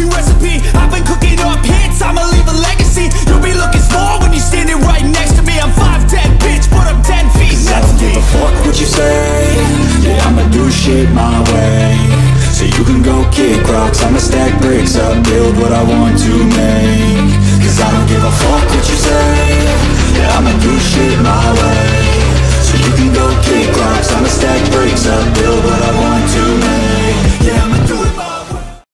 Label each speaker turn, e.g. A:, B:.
A: walking recipe. I've been cooking up hits, I'ma leave a legacy. You'll be looking small when you're standing right next to me. I'm 5'10", bitch, but I'm 10 feet
B: I don't give a fuck what you say. Yeah, I'ma do shit my way. So you can go kick rocks. I'ma stack bricks up, build what I want to make.